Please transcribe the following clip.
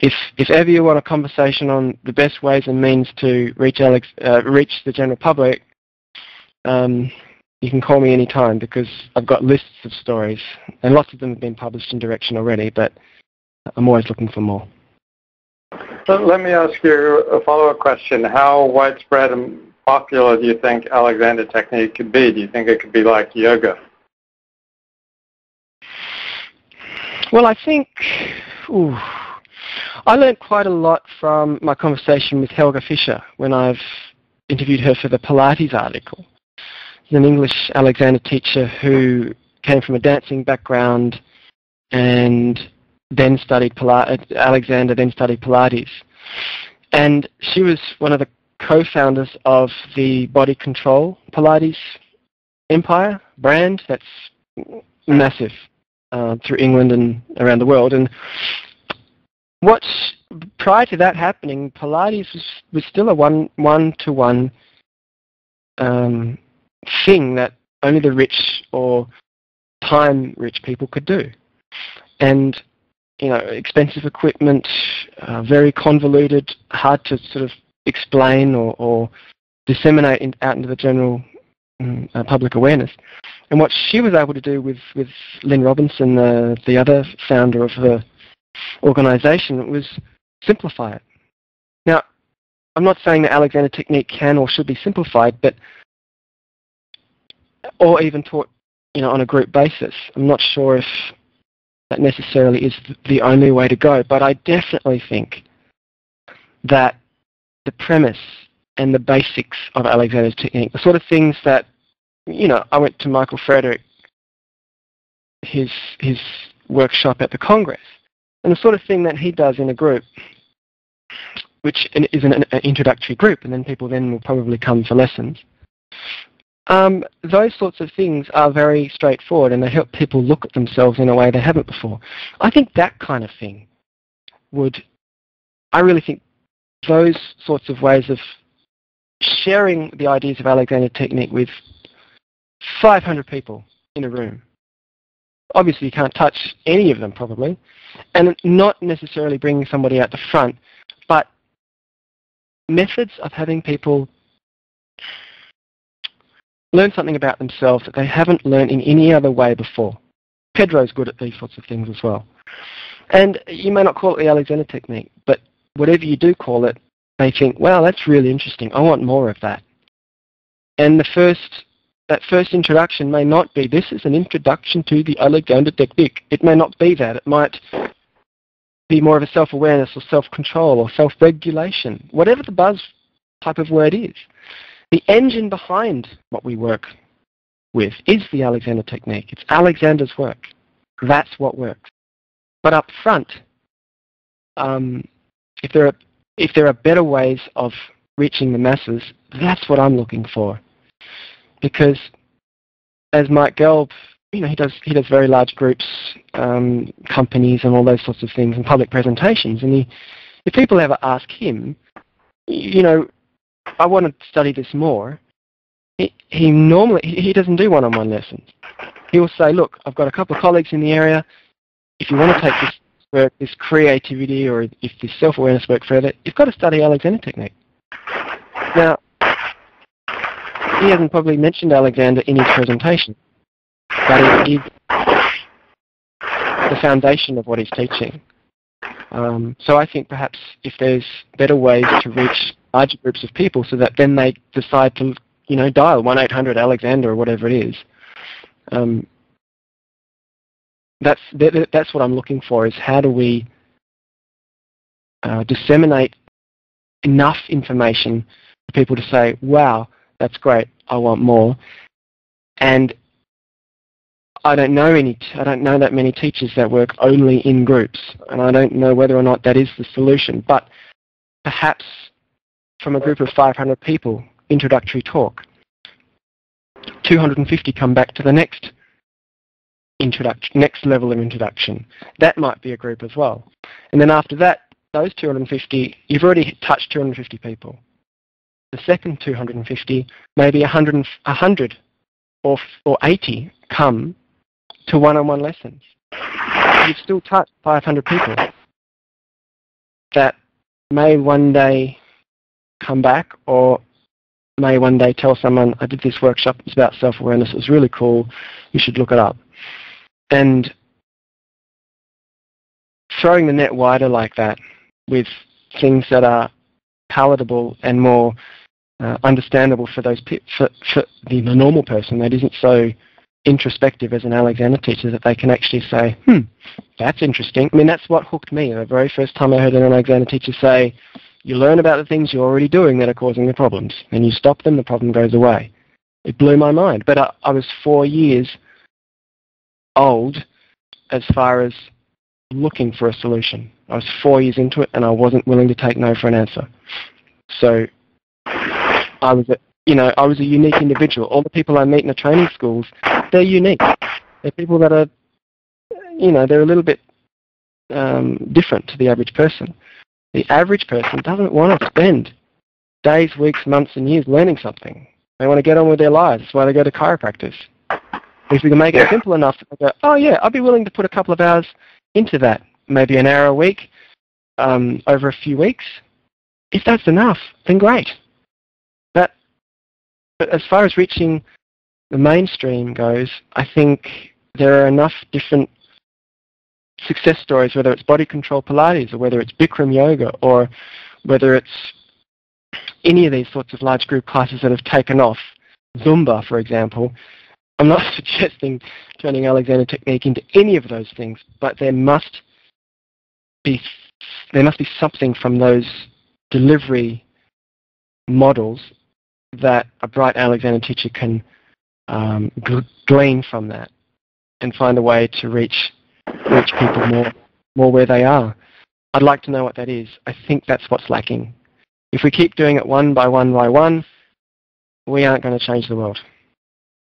if if ever you want a conversation on the best ways and means to reach Alex, uh, reach the general public, um, you can call me anytime because I've got lists of stories and lots of them have been published in Direction already, but I'm always looking for more. So let me ask you a follow-up question. How widespread and popular do you think Alexander technique could be? Do you think it could be like yoga? Well, I think ooh, I learned quite a lot from my conversation with Helge Fischer when I've interviewed her for the Pilates article. She's an English Alexander teacher who came from a dancing background and then studied Pilates, Alexander then studied Pilates. And she was one of the co-founders of the Body Control Pilates empire brand that's massive uh, through England and around the world. And what prior to that happening, Pilates was, was still a one one to one um, thing that only the rich or time rich people could do. And you know, expensive equipment, uh, very convoluted, hard to sort of explain or, or disseminate in, out into the general um, uh, public awareness. And what she was able to do with, with Lynne Robinson, uh, the other founder of the organization, was simplify it. Now, I'm not saying that Alexander technique can or should be simplified, but or even taught you know, on a group basis. I'm not sure if that necessarily is the only way to go, but I definitely think that the premise and the basics of Alexander's technique, the sort of things that, you know, I went to Michael Frederick, his, his workshop at the Congress, and the sort of thing that he does in a group, which is an, an introductory group, and then people then will probably come for lessons. Um, those sorts of things are very straightforward and they help people look at themselves in a way they haven't before. I think that kind of thing would, I really think those sorts of ways of sharing the ideas of Alexander Technique with 500 people in a room. Obviously you can't touch any of them probably, and not necessarily bringing somebody out the front, but methods of having people learn something about themselves that they haven't learned in any other way before. Pedro's good at these sorts of things as well. And you may not call it the Alexander technique, but whatever you do call it, they think, wow, that's really interesting. I want more of that. And the first, that first introduction may not be, this is an introduction to the Alexander technique. It may not be that. It might be more of a self-awareness or self-control or self-regulation, whatever the buzz type of word is. The engine behind what we work with is the Alexander technique. It's Alexander's work. That's what works. But up front, um, if there are if there are better ways of reaching the masses, that's what I'm looking for. Because as Mike Gelb, you know, he does he does very large groups, um, companies, and all those sorts of things, and public presentations. And he, if people ever ask him, you know, I want to study this more, he, he normally he doesn't do one-on-one lessons. He will say, look, I've got a couple of colleagues in the area. If you want to take this work, this creativity, or if this self-awareness work further, you've got to study Alexander technique. Now, he hasn't probably mentioned Alexander in his presentation, but it is the foundation of what he's teaching. Um, so I think perhaps if there's better ways to reach larger groups of people so that then they decide to, you know, dial 1-800-ALEXANDER or whatever it is. Um, that's, that, that's what I'm looking for is how do we uh, disseminate enough information for people to say, wow, that's great, I want more. And I don't know any, I don't know that many teachers that work only in groups, and I don't know whether or not that is the solution. But perhaps from a group of 500 people, introductory talk. 250 come back to the next introduction, next level of introduction. That might be a group as well. And then after that, those 250, you've already touched 250 people. The second 250, maybe 100, 100 or, or 80 come to one-on-one lessons. You've still touched 500 people. that may one day come back or may one day tell someone, I did this workshop, it's about self-awareness, it was really cool, you should look it up. And throwing the net wider like that with things that are palatable and more uh, understandable for those pe- for, for the, the normal person that isn't so introspective as an Alexander teacher that they can actually say, hmm, that's interesting. I mean, that's what hooked me. The very first time I heard an Alexander teacher say, you learn about the things you're already doing that are causing the problems, and you stop them, the problem goes away. It blew my mind. But I, I was four years old as far as looking for a solution. I was four years into it, and I wasn't willing to take no for an answer. So I was, a, you know, I was a unique individual. All the people I meet in the training schools, they're unique. They're people that are, you know, they're a little bit um, different to the average person. The average person doesn't want to spend days, weeks, months, and years learning something. They want to get on with their lives. That's why they go to chiropractors. If we can make yeah. it simple enough, to go, oh yeah, I'd be willing to put a couple of hours into that, maybe an hour a week, um, over a few weeks. If that's enough, then great. That, but as far as reaching the mainstream goes, I think there are enough different success stories, whether it's body control Pilates or whether it's Bikram yoga or whether it's any of these sorts of large group classes that have taken off, Zumba, for example. I'm not suggesting turning Alexander technique into any of those things, but there must be there must be something from those delivery models that a bright Alexander teacher can um, glean from that and find a way to reach reach people more, more where they are. I'd like to know what that is. I think that's what's lacking. If we keep doing it one by one by one, we aren't going to change the world.